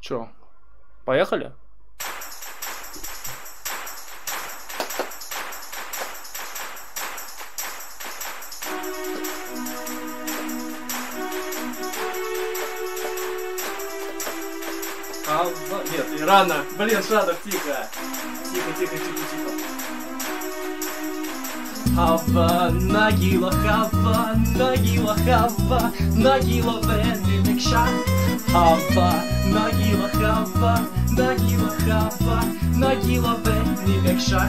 Чё, поехали? А, нет, и рано. Блин, Шадов, тихо. Тихо, тихо, тихо, тихо. Hava, Nagila, Hava, Nagila, Hava, Nagila, Benediksha. Hava, Nagila, Hava, Nagila, Hava, Nagila, Benediksha.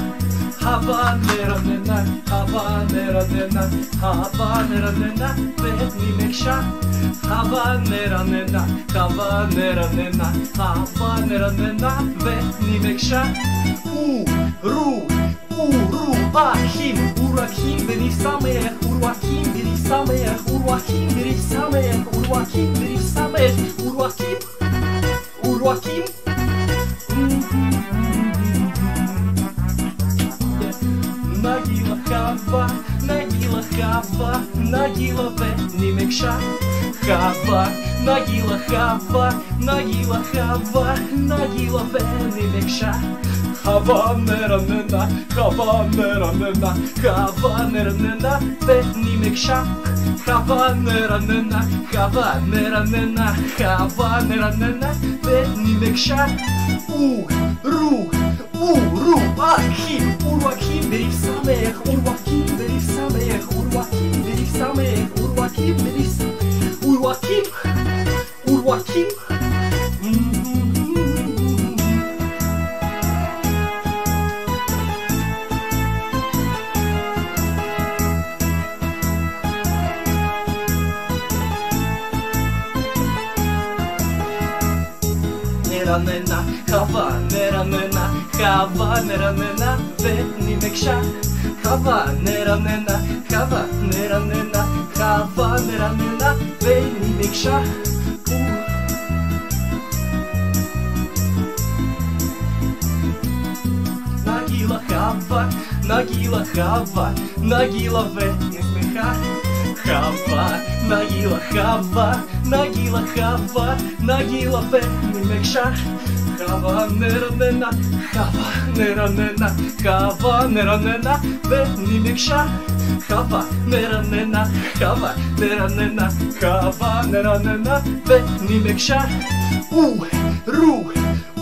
Hava, Neranena, Hava, Neranena, Hava, Neranena, Benediksha. Hava, Neranena, Hava, Neranena, Hava, Neranena, Benediksha. U, Ru, Урахим, урахим, бери самых, урахим, бери самых, урахим, бери самых, урахим, бери самых, урахим, урахим. Нагила хава, нагила хава, нагила венимекша. Хава, hava Nagila hava Nagila hava Nagila beni lekşa Havanlarında Havanlarında Havanlarında beni mekşa Havanlarında Havanlarında Havanlarında beni mekşa U Ru U Ru Akim Urvakim Beriksame Urvakim Beriksame neranena, hava neranena, hava neranena, benim ekşa. Hava neranena, hava neranena, hava neranena, benim ekşa. Nagila hava, nagila hava, nagila ve смеха. Хава, нагила хава, нагила хава, нагила бемекша. Хава неранена, хава неранена, хава неранена, бемекша. Хава неранена, хава неранена, хава неранена, бемекша. У, ру,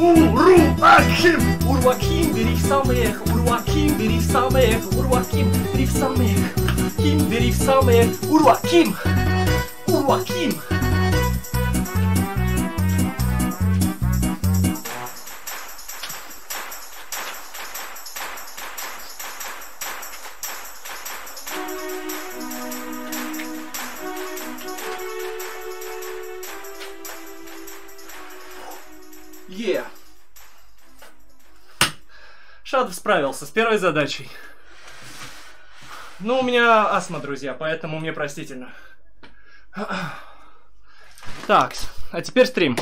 Уру Аким Урваким берих самых Урваким берих самых Урваким берих самых Ким берих самых Урваким Урваким Е. Шадов справился с первой задачей. Ну, у меня астма, друзья, поэтому мне простительно. Так, а теперь стрим.